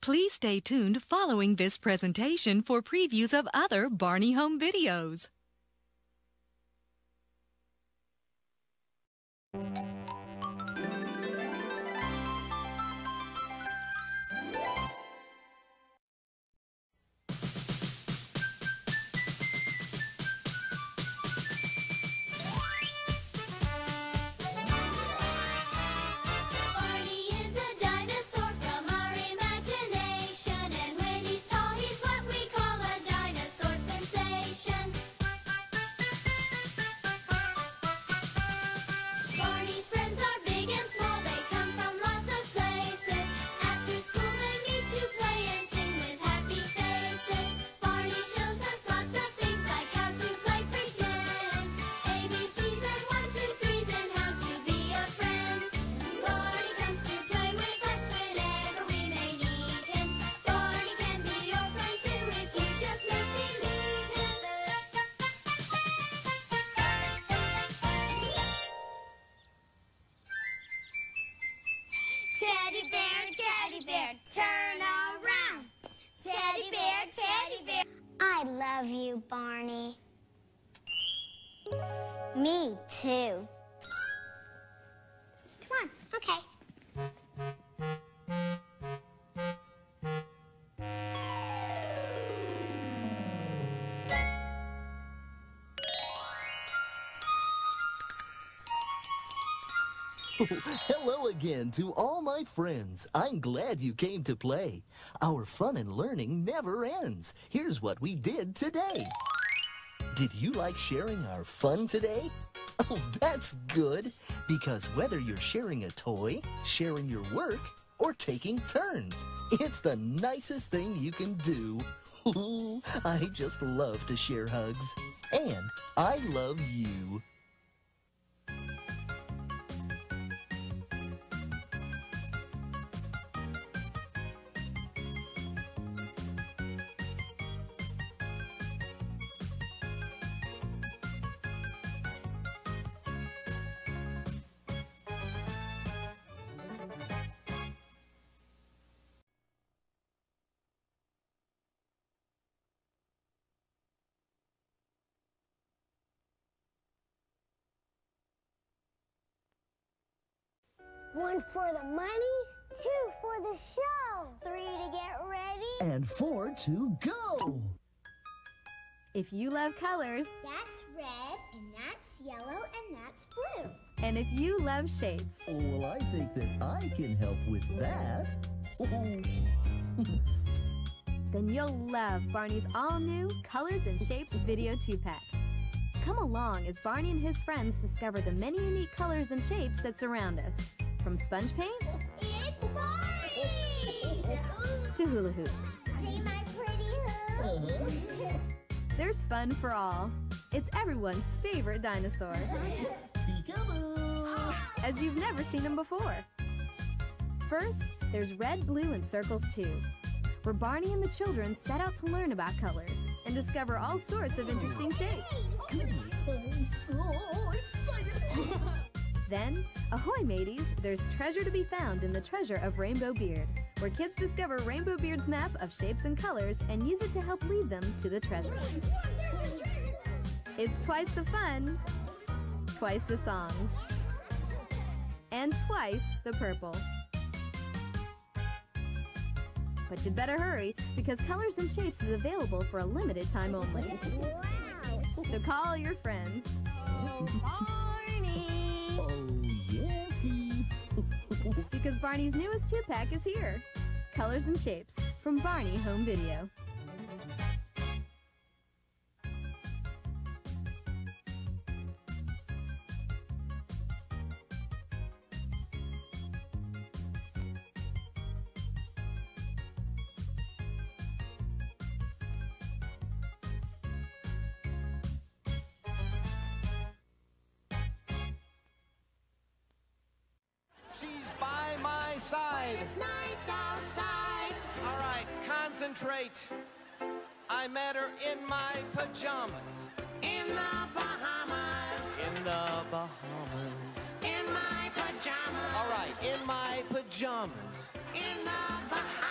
Please stay tuned following this presentation for previews of other Barney Home videos. Turn around. Teddy bear, teddy bear. I love you, Barney. Me too. Come on, okay. Hello again to all my friends. I'm glad you came to play. Our fun and learning never ends. Here's what we did today. Did you like sharing our fun today? Oh, that's good. Because whether you're sharing a toy, sharing your work, or taking turns, it's the nicest thing you can do. Ooh, I just love to share hugs. And I love you. One for the money, two for the show, three to get ready. And four to go. If you love colors, That's red, and that's yellow, and that's blue. and if you love shapes, Well, I think that I can help with that. then you'll love Barney's all new Colors and Shapes Video 2 Pack. Come along as Barney and his friends discover the many unique colors and shapes that surround us, from sponge paint It's to hula hoops. See my pretty hoops? There's fun for all. It's everyone's favorite dinosaur, as you've never seen them before. First, there's Red, Blue, and Circles too, where Barney and the children set out to learn about colors and discover all sorts of interesting shapes. Oh, I'm so excited! Then, ahoy mateys, there's treasure to be found in the treasure of Rainbow Beard, where kids discover Rainbow Beard's map of shapes and colors and use it to help lead them to the treasure. It's twice the fun, twice the songs, and twice the purple. But you'd better hurry because Colors and Shapes is available for a limited time only. So call your friends. Barney! Because Barney's newest two pack is here Colors and Shapes from Barney Home Video. She's by my side. It's nice outside. All right, concentrate. I met her in my pajamas. In the Bahamas. In the Bahamas. In my pajamas. All right, in my pajamas. In the Bahamas.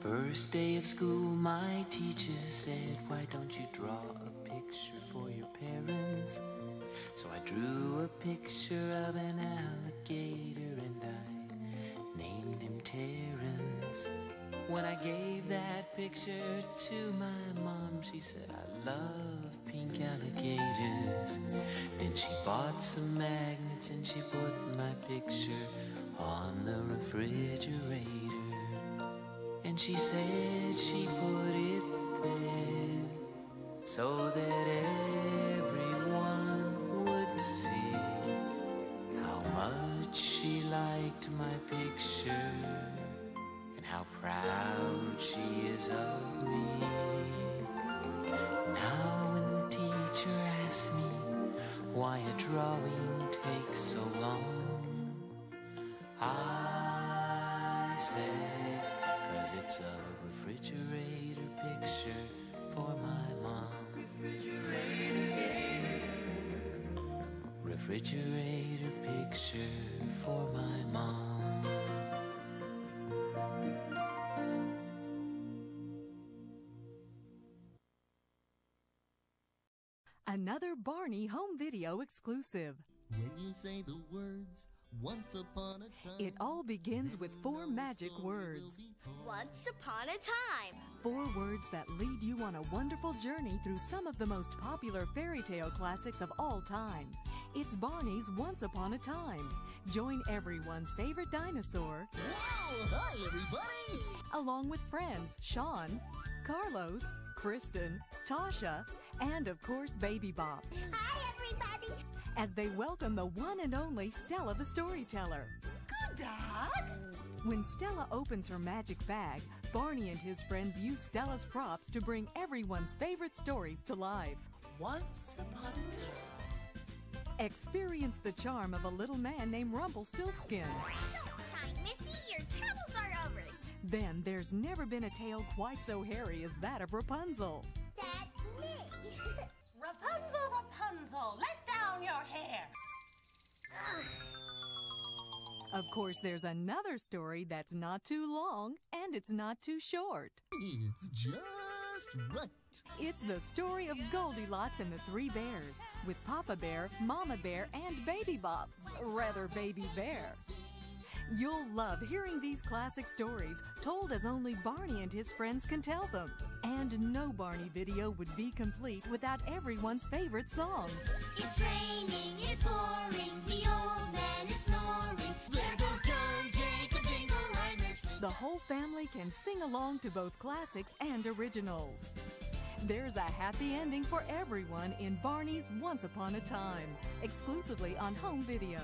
First day of school, my teacher said, Why don't you draw a picture for your parents? So I drew a picture of an alligator and I named him Terrence. When I gave that picture to my mom, she said, I love pink alligators. Then she bought some magnets and she put my picture on the refrigerator. And she said she put it there so that everyone would see how much she liked my picture and how proud she is of me. Now, when the teacher asks me why a drawing takes so long, I say, cause it's a refrigerator picture for my mom. Refrigerator, refrigerator picture for my mom. Another Barney home video exclusive. When you say the words, once upon a time. It all begins with four magic words. Once upon a time. Four words that lead you on a wonderful journey through some of the most popular fairy tale classics of all time. It's Barney's Once Upon a Time. Join everyone's favorite dinosaur, Whoa! Hi, everybody! along with friends Sean, Carlos, Kristen, Tasha, and of course Baby Bop, Hi, everybody. As they welcome the one and only Stella the Storyteller. Good dog. When Stella opens her magic bag, Barney and his friends use Stella's props to bring everyone's favorite stories to life. Once upon a time. Experience the charm of a little man named Rumpelstiltskin. So kind, Missy. Your troubles are over. Then there's never been a tale quite so hairy as that of Rapunzel. That's me. Rapunzel, Rapunzel, let down your hair. Of course, there's another story that's not too long and it's not too short. It's just right. It's the story of Goldilocks and the Three Bears with Papa Bear, Mama Bear, and Baby Bop. Rather, Baby Bear. You'll love hearing these classic stories told as only Barney and his friends can tell them. And no Barney video would be complete without everyone's favorite songs. It's raining, it's pouring, the old man is snoring. There goes John Jacob Jingle The whole family can sing along to both classics and originals. There's a happy ending for everyone in Barney's Once Upon a Time, exclusively on home video.